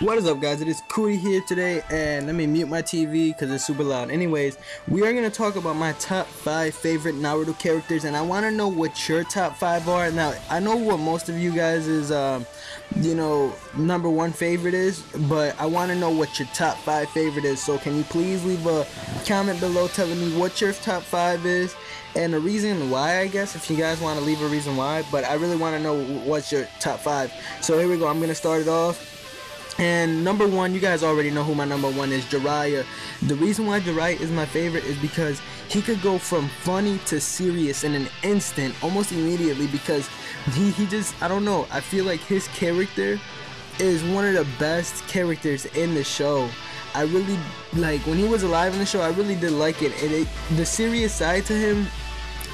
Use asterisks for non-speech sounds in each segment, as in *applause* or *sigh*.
What is up guys, it is Cootie here today and let me mute my TV because it's super loud. Anyways, we are going to talk about my top 5 favorite Naruto characters and I want to know what your top 5 are. Now, I know what most of you guys is, um, you know, number one favorite is, but I want to know what your top 5 favorite is. So can you please leave a comment below telling me what your top 5 is and the reason why I guess if you guys want to leave a reason why, but I really want to know what's your top 5. So here we go, I'm going to start it off. And number one, you guys already know who my number one is, Jiraiya. The reason why Jiraiya is my favorite is because he could go from funny to serious in an instant, almost immediately, because he, he just, I don't know, I feel like his character is one of the best characters in the show. I really, like, when he was alive in the show, I really did like it. And it, the serious side to him,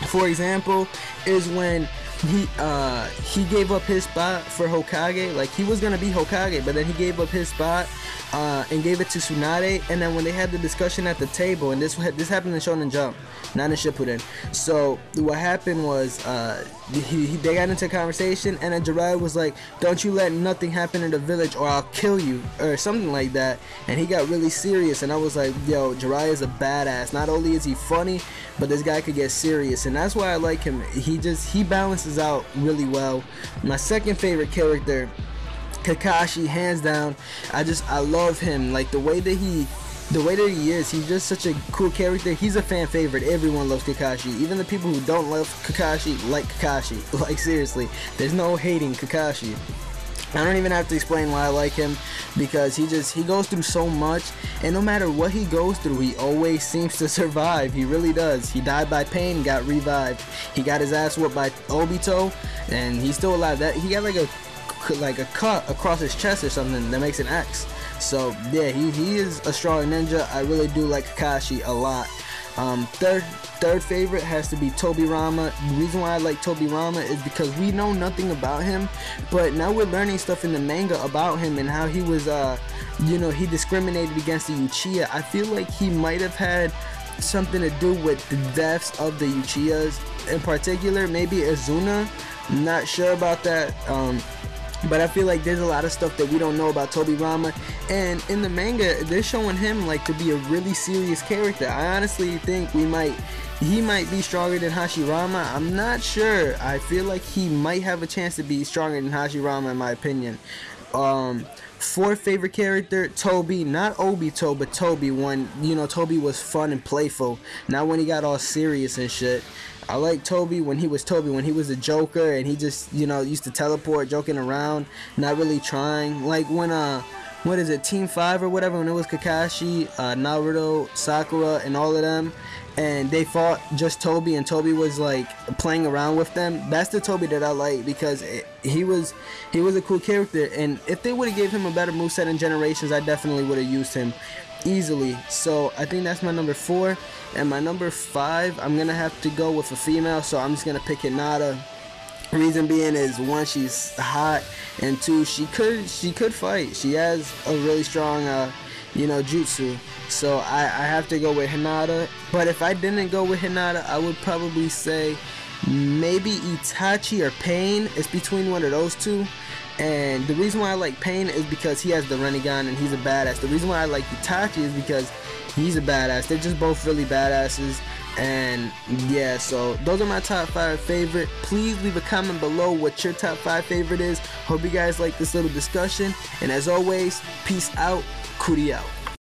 for example, is when he uh he gave up his spot for Hokage. Like he was gonna be Hokage, but then he gave up his spot uh, and gave it to Tsunade. And then when they had the discussion at the table, and this this happened in Shonen Jump, not in Shippuden. So what happened was uh, he, he, they got into a conversation, and then Jiraiya was like, "Don't you let nothing happen in the village, or I'll kill you," or something like that. And he got really serious, and I was like, "Yo, Jiraiya is a badass. Not only is he funny, but this guy could get serious, and that's why I like him. He just he balances out really well. My second favorite character Kakashi, hands down. I just I love him. Like the way that he the way that he is, he's just such a cool character. He's a fan favorite. Everyone loves Kakashi. Even the people who don't love Kakashi like Kakashi. *laughs* Like seriously, there's no hating Kakashi. I don't even have to explain why I like him because he just he goes through so much and no matter what he goes through he always seems to *laughs* survive he really does he died by pain got revived he got his ass whooped by Obito and he's still alive that he got like a like a cut across his chest or something that makes an X. So yeah, he, he is a strong ninja. I really do like Kakashi a lot. Um, third third favorite has to be Tobirama. The reason why I like Tobirama is because we know nothing about him, but now we're learning stuff in the manga about him and how he was, uh, you know, he discriminated against the Uchiha. I feel like he might have had something to do with the deaths of the Uchihas in particular, maybe Izuna. Not sure about that. Um, but I feel like there's a lot of stuff that we don't know about Tobirama. And in the manga, they're showing him like to be a really serious character. I honestly think we might he might be stronger than Hashirama. I'm not sure. I feel like he might have a chance to be stronger than Hashirama in my opinion. Um fourth favorite character, Tobi, not Obito, but Tobi when you know Tobi was fun and playful. Not when he got all serious and shit. I like Tobi when he was Tobi, when he was a Joker and he just, you know, used to teleport, joking around, not really trying. Like when, uh, what is it, Team 5 or whatever, when it was Kakashi, uh, Naruto, Sakura, and all of them, and they fought just Tobi, and Tobi was like playing around with them. That's the Tobi that I like because it, he was he was a cool character, and if they would have gave him a better moveset in Generations, I definitely would have used him easily. So I think that's my number four. And my number five, I'm gonna have to go with a female, so I'm just gonna pick Hinata. Reason being is one, she's hot, and two, she could she could fight. She has a really strong, uh, you know, jutsu. So I, I have to go with Hinata. But if I didn't go with Hinata, I would probably say maybe Itachi or Pain. It's between one of those two. And the reason why I like Pain is because he has the Rinnegan and he's a badass. The reason why I like Itachi is because he's a badass. They're just both really badasses. And yeah, so those are my top five favorite. Please leave a comment below what your top five favorite is. Hope you guys like this little discussion. And as always, peace out. Cootie out.